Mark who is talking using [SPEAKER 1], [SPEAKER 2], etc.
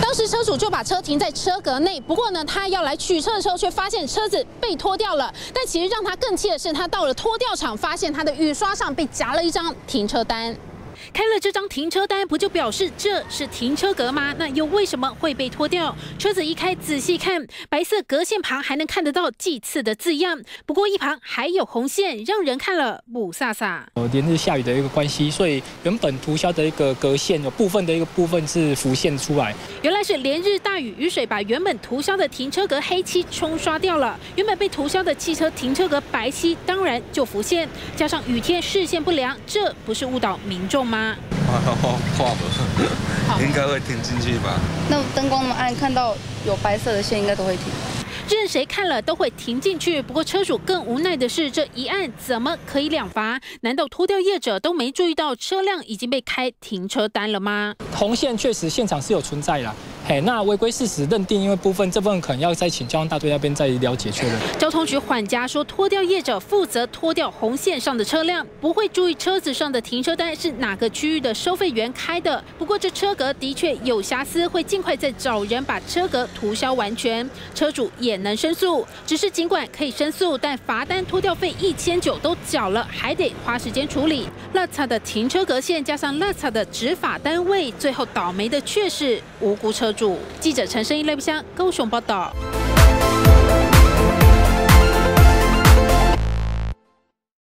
[SPEAKER 1] 当时车主就把车停在车格内，不过呢，他要来取车的时候，却发现车子被拖掉了。但其实让他更气的是，他到了拖吊场，发现他的雨刷上被夹了一张停车单。开了这张停车单，不就表示这是停车格吗？那又为什么会被拖掉？车子一开，仔细看，白色格线旁还能看得到祭次的字样，不过一旁还有红线，让人看了不飒飒。
[SPEAKER 2] 呃，连日下雨的一个关系，所以原本涂销的一个格线有部分的一个部分是浮现出来。
[SPEAKER 1] 原来是连日大雨，雨水把原本涂销的停车格黑漆冲刷掉了，原本被涂销的汽车停车格白漆当然就浮现，加上雨天视线不良，这不是误导民众吗？吗？
[SPEAKER 3] 画不，应该会停进去吧。
[SPEAKER 4] 那灯光那么暗，看到有白色的线，应该都会停。
[SPEAKER 1] 任谁看了都会停进去。不过车主更无奈的是，这一案怎么可以两罚？难道拖吊业者都没注意到车辆已经被开停车单了吗？
[SPEAKER 2] 红线确实现场是有存在的。嘿，那违规事实认定，因为部分这部分可能要再请交通大队那边再了解确认。
[SPEAKER 1] 交通局缓加说，拖吊业者负责拖掉红线上的车辆，不会注意车子上的停车单是哪个区域的收费员开的。不过这车格的确有瑕疵，会尽快再找人把车格涂销完全。车主也能申诉，只是尽管可以申诉，但罚单拖吊费一千九都缴了，还得花时间处理。乐彩的停车格线加上乐彩的执法单位，最后倒霉的却是无辜车。记者陈生一、赖不香高雄报道。